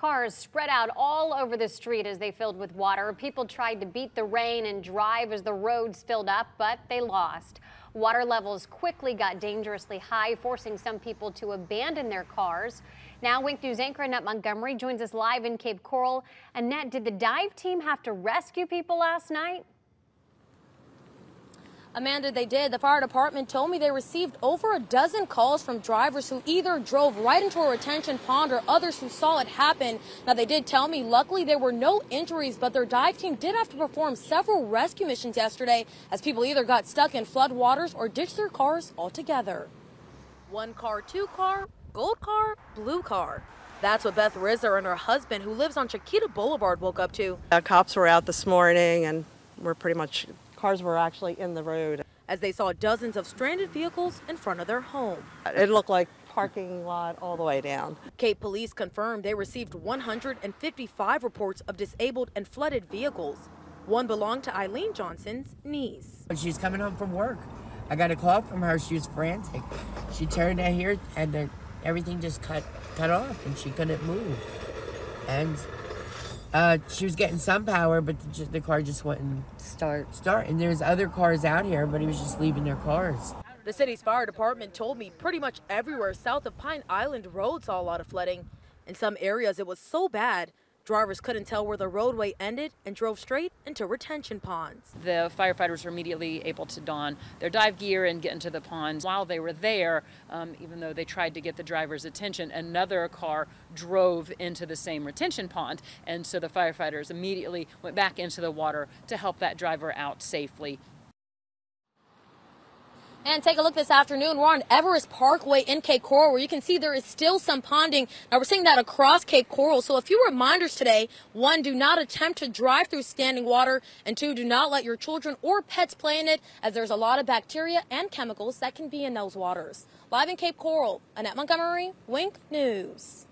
Cars spread out all over the street as they filled with water. People tried to beat the rain and drive as the roads filled up, but they lost. Water levels quickly got dangerously high, forcing some people to abandon their cars. Now, Wink News anchor Annette Montgomery joins us live in Cape Coral. Annette, did the dive team have to rescue people last night? Amanda, they did. The fire department told me they received over a dozen calls from drivers who either drove right into a retention pond or others who saw it happen. Now, they did tell me, luckily, there were no injuries, but their dive team did have to perform several rescue missions yesterday as people either got stuck in flood waters or ditched their cars altogether. One car, two car, gold car, blue car. That's what Beth Rizzer and her husband, who lives on Chiquita Boulevard, woke up to. Uh, cops were out this morning and we're pretty much cars were actually in the road. As they saw dozens of stranded vehicles in front of their home. It looked like parking lot all the way down. Cape police confirmed they received 155 reports of disabled and flooded vehicles. One belonged to Eileen Johnson's niece. She's coming home from work. I got a call from her. She was frantic. She turned out here and everything just cut cut off and she couldn't move. And uh, she was getting some power, but the, the, car just wouldn't start. Start, and there's other cars out here, but he was just leaving their cars. The city's fire department told me pretty much everywhere south of Pine Island Road saw a lot of flooding. In some areas, it was so bad Drivers couldn't tell where the roadway ended and drove straight into retention ponds. The firefighters were immediately able to don their dive gear and get into the ponds. While they were there, um, even though they tried to get the driver's attention, another car drove into the same retention pond. And so the firefighters immediately went back into the water to help that driver out safely. And take a look this afternoon. We're on Everest Parkway in Cape Coral where you can see there is still some ponding. Now we're seeing that across Cape Coral. So a few reminders today. One, do not attempt to drive through standing water. And two, do not let your children or pets play in it as there's a lot of bacteria and chemicals that can be in those waters. Live in Cape Coral, Annette Montgomery, Wink News.